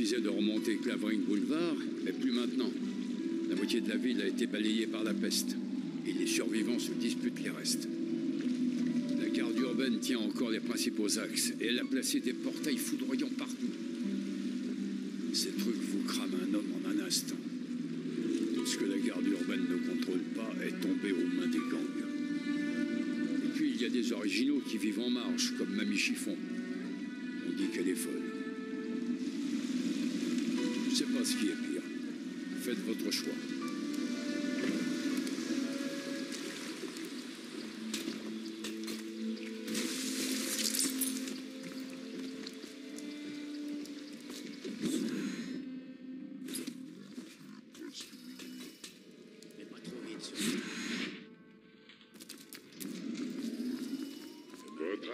suffisait de remonter Clavering Boulevard, mais plus maintenant. La moitié de la ville a été balayée par la peste. Et les survivants se disputent les restes. La garde urbaine tient encore les principaux axes, et elle a placé des portails foudroyants partout. Ces trucs vous crament un homme en un instant. Tout ce que la garde urbaine ne contrôle pas est tombé aux mains des gangs. Et puis il y a des originaux qui vivent en marge, comme Mamie Chiffon. On dit qu'elle est folle. Ce qui est pire. Faites votre choix.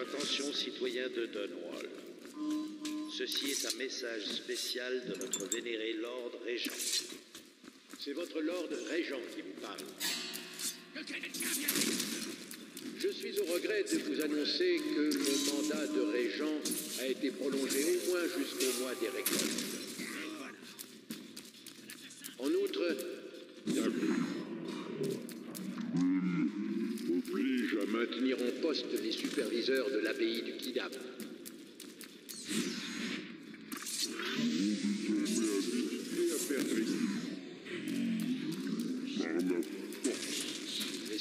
Attention, citoyens de Dunwall. Ceci est un message spécial de notre vénéré Lord Régent. C'est votre Lord Régent qui vous parle. Je suis au regret de vous annoncer que le mandat de Régent a été prolongé au moins jusqu'au mois des récoltes. En outre, oblige à maintenir en poste les superviseurs de l'abbaye du Kidam.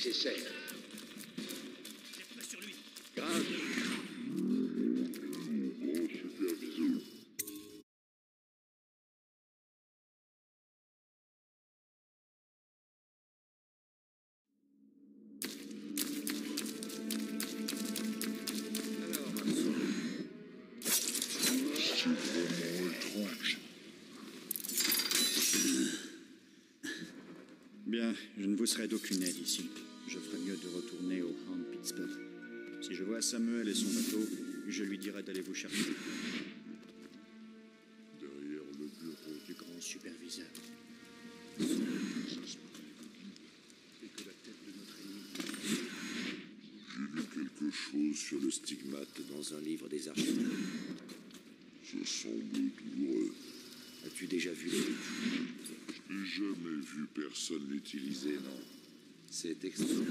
Nécessaire. Bien, je ne vous serai d'aucune aide ici. Mieux de retourner au Hand Pittsburgh. Si je vois Samuel et son bateau, je lui dirai d'aller vous chercher. Derrière le bureau Du grand superviseur. Et que la tête de notre ennemi. J'ai lu quelque chose sur le stigmate. Dans un livre des archives. Ça semble douloureux. As-tu déjà vu le Je n'ai jamais vu personne l'utiliser, non. C'est extrêmement.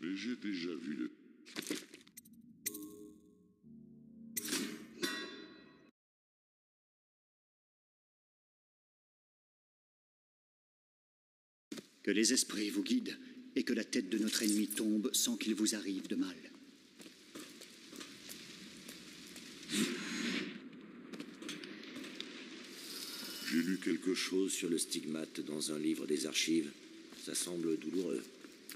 Mais j'ai déjà vu le... Que les esprits vous guident et que la tête de notre ennemi tombe sans qu'il vous arrive de mal. J'ai lu quelque chose sur le stigmate dans un livre des archives. Ça semble douloureux.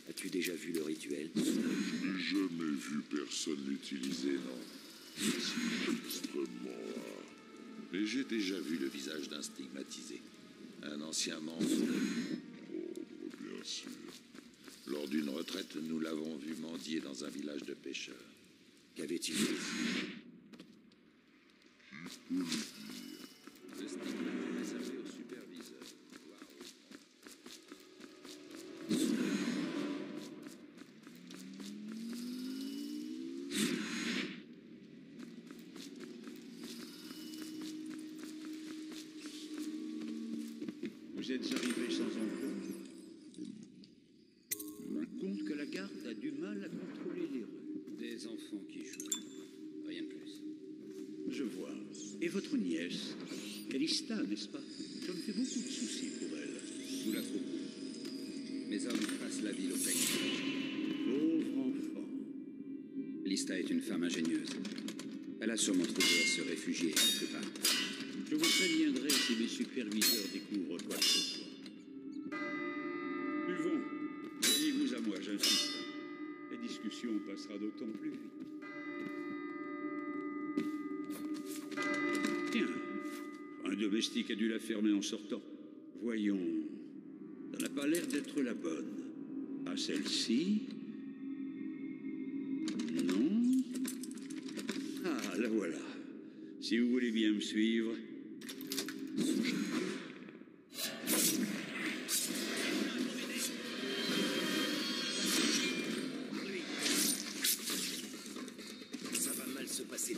As-tu déjà vu le rituel? Je n'ai jamais vu personne l'utiliser, non. C'est extrêmement rare. Mais j'ai déjà vu le visage d'un stigmatisé. Un ancien membre. Pauvre, bien sûr. Lors d'une retraite, nous l'avons vu mendier dans un village de pêcheurs. Qu'avait-il fait Le stigmate est réservé au superviseur. voire au- Vous êtes arrivé sans emploi On compte que la garde a du mal à contrôler les rues. Des enfants qui jouent. Rien de plus. Je vois. Et votre nièce? Calista, n'est-ce pas? Je me fais beaucoup de soucis pour elle. Sous la troupe. Mes hommes passent la ville au peigne. Pauvre enfant. Lista est une femme ingénieuse. Elle a sûrement trouvé à se réfugier quelque part. Je vous préviendrai si mes superviseurs découvrent quoi que ce soit. Buvons. Joignez-vous à moi, j'insiste. La discussion passera d'autant plus vite. Tiens, un domestique a dû la fermer en sortant. Voyons, ça n'a pas l'air d'être la bonne. À celle-ci? Non Ah, la voilà. Si vous voulez bien me suivre. Ça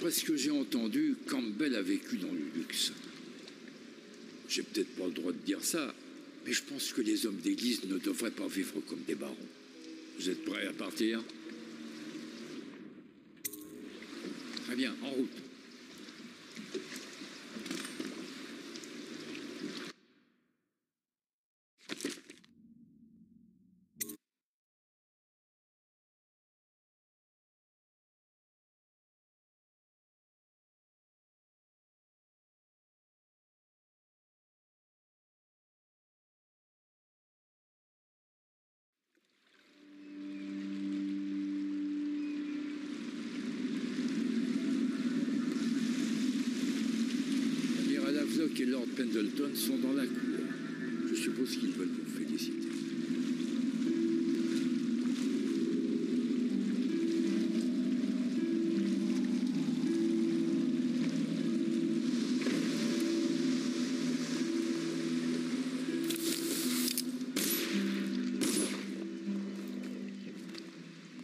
D'après ce que j'ai entendu, Campbell a vécu dans le luxe. J'ai peut-être pas le droit de dire ça, mais je pense que les hommes d'église ne devraient pas vivre comme des barons. Vous êtes prêts à partir? Très bien, en route. Et Lord Pendleton sont dans la cour. Je suppose qu'ils veulent vous féliciter.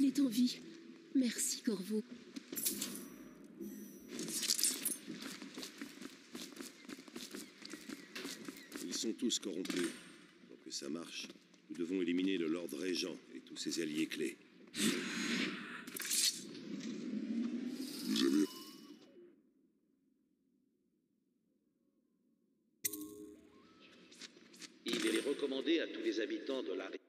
Il est en vie. Merci, Corvo. Ils sont tous corrompus. Pour que ça marche, nous devons éliminer le Lord Régent et tous ses alliés clés. Vous avez Il est recommandé à tous les habitants de la région